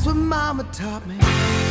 That's what mama taught me.